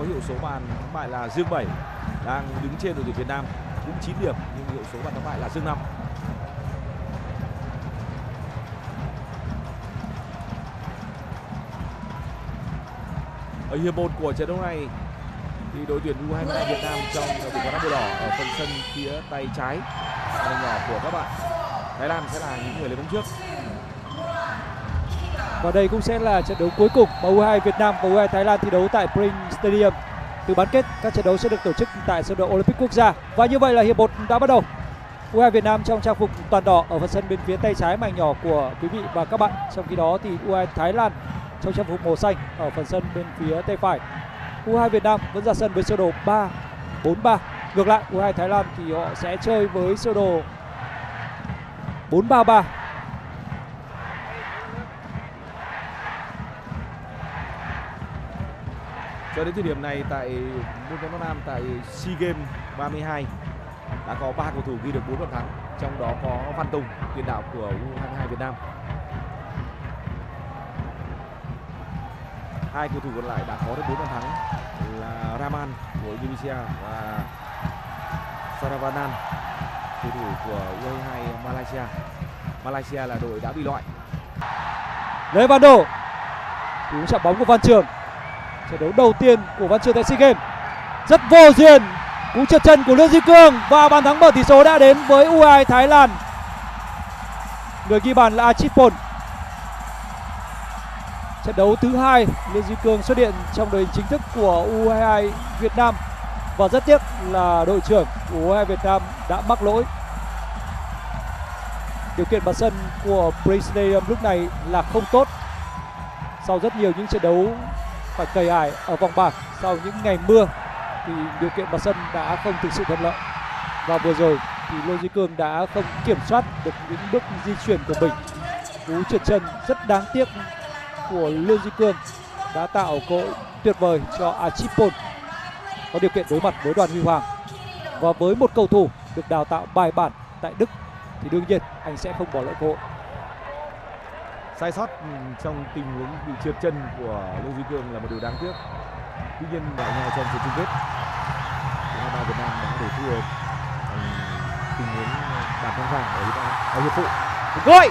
có hiệu số bàn thắng bại là dương 7 đang đứng trên đội tuyển Việt Nam. Cũng 9 điểm, nhưng hiệu số bàn thắng bại là dương 5 ở hiệp 1 của trận đấu này, thì đội tuyển U22 Việt Nam trong đội bóng đá đỏ ở phần sân phía tay trái màn nhỏ của các bạn. Thái Lan sẽ là những người lấy bóng trước và đây cũng sẽ là trận đấu cuối cùng mà U2 Việt Nam và U2 Thái Lan thi đấu tại Pring Stadium. Từ bán kết, các trận đấu sẽ được tổ chức tại sân vận Olympic quốc gia. Và như vậy là hiệp 1 đã bắt đầu. U2 Việt Nam trong trang phục toàn đỏ ở phần sân bên phía tay trái mảnh nhỏ của quý vị và các bạn. Trong khi đó thì U2 Thái Lan trong trang phục màu xanh ở phần sân bên phía tay phải. U2 Việt Nam vẫn ra sân với sơ đồ 3 4 3. Ngược lại U2 Thái Lan thì họ sẽ chơi với sơ đồ 4 3 3 Cho đến thời điểm này tại môn bóng đá nam tại SEA Games 32 đã có 3 cầu thủ ghi được 4 bàn thắng, trong đó có Văn Tùng, tiền đạo của U22 Việt Nam. Hai cầu thủ còn lại đã có được 4 bàn thắng là Raman của Indonesia và Saravanan cầu thủ của U22 Malaysia. Malaysia là đội đã bị loại. Lê Văn Đô cú chạm bóng của Văn Trường trận đấu đầu tiên của Văn Trường tại SEA Games. Rất vô duyên, cú trượt chân của Lương Duy Cương và bàn thắng mở tỷ số đã đến với U22 Thái Lan. Người ghi bàn là Achipol. trận đấu thứ hai, Lương Duy Cương xuất hiện trong đội hình chính thức của U22 Việt Nam. Và rất tiếc là đội trưởng của U22 Việt Nam đã mắc lỗi. Điều kiện mặt sân của Prince Stadium lúc này là không tốt. Sau rất nhiều những trận đấu phải cầy ải ở vòng bảng. Sau những ngày mưa thì điều kiện mặt sân đã không thực sự thuận lợi. Và vừa rồi thì Lô Duy Cương đã không kiểm soát được những bước di chuyển của mình. Cú trượt chân rất đáng tiếc của Lương Duy Cương đã tạo cơ hội tuyệt vời cho Achipol có điều kiện đối mặt với đoàn Huy Hoàng. Và với một cầu thủ được đào tạo bài bản tại Đức thì đương nhiên anh sẽ không bỏ lỡ cơ hội sai sót ừ, trong tình huống bị trượt chân của Lương Duy cường là một điều đáng tiếc. Tuy nhiên tại nhau trong trận chung kết, U23 Việt Nam đã để thua tình huống ờ, bàn thắng vàng ở ở hiệp phụ. Gol!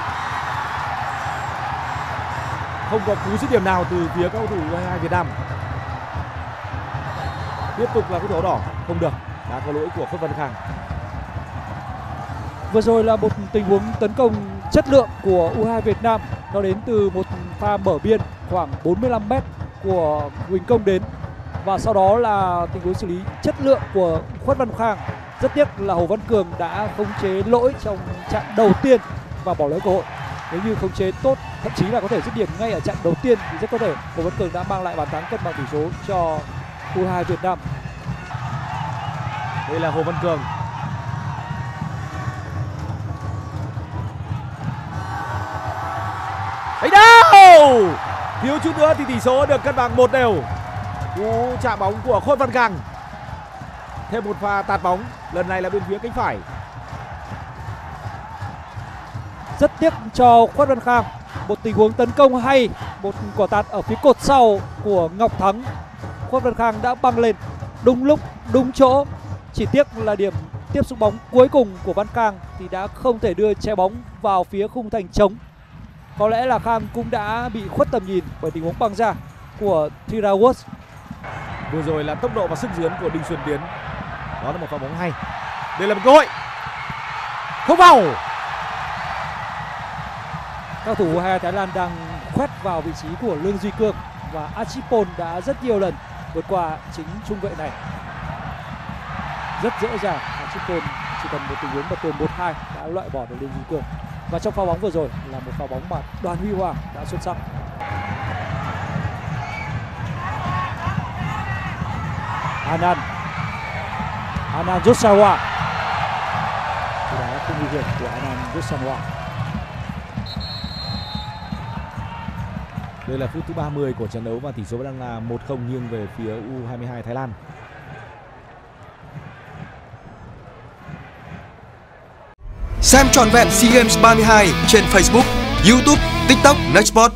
Không có cú dứt điểm nào từ phía các cầu thủ U22 Việt Nam. Tiếp tục là cái thẻ đỏ, không được. Đã có lỗi của Khuất Văn Khang. Vừa rồi là một tình huống tấn công chất lượng của U2 Việt Nam nó đến từ một pha mở biên khoảng 45 m của Huỳnh Công đến và sau đó là tình huống xử lý chất lượng của Khuất Văn Khang. Rất tiếc là Hồ Văn Cường đã khống chế lỗi trong trận đầu tiên và bỏ lỡ cơ hội. Nếu như khống chế tốt, thậm chí là có thể dứt điểm ngay ở trận đầu tiên thì rất có thể Hồ Văn Cường đã mang lại bàn thắng cân bằng tỷ số cho U2 Việt Nam. Đây là Hồ Văn Cường đánh đâu? Thiếu chút nữa thì tỷ số được cân bằng một đều. Cú chạm bóng của khôn văn càng thêm một pha tạt bóng, lần này là bên phía cánh phải. Rất tiếc cho khuất văn khang. Một tình huống tấn công hay, một quả tạt ở phía cột sau của ngọc thắng. Khuất văn khang đã băng lên. Đúng lúc, đúng chỗ. Chỉ tiếc là điểm tiếp xúc bóng cuối cùng của văn khang thì đã không thể đưa che bóng vào phía khung thành trống có lẽ là Khang cũng đã bị khuất tầm nhìn bởi tình huống băng ra của Thira Woods. Vừa rồi là tốc độ và sức dướn của Đinh Xuân Tiến. Đó là một pha bóng hay. Đây là một cơ hội. Không vào. Các thủ hai Thái Lan đang khoét vào vị trí của Lương Duy Cương và Achipon đã rất nhiều lần vượt qua chính trung vệ này. Rất dễ dàng Achipon chỉ cần một tình huống bật tường 1-2 đã loại bỏ được Lương Duy Cương. Và trong pha bóng vừa rồi là một pha bóng mà Đoàn Huy Hoàng đã xuất sắc. Anan Anan Josawa Thì đá không nguy hiểm của Anan Josawa Đây là phút thứ 30 của trận đấu và tỷ số đang là 1-0 nghiêng về phía U22 Thái Lan. Xem trọn vẹn SEA Games 32 trên Facebook, YouTube, TikTok, Nextport